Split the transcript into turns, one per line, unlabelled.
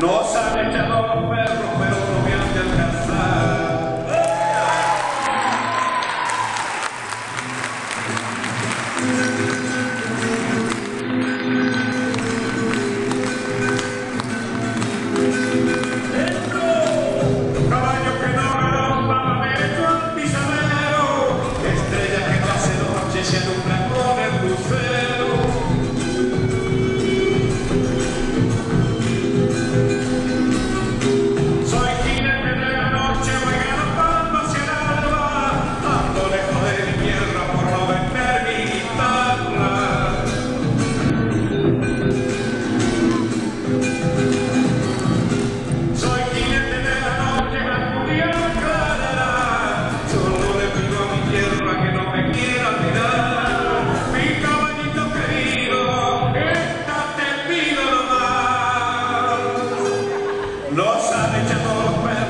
No os han echado los perros, pero lo sabe ya todos los perros.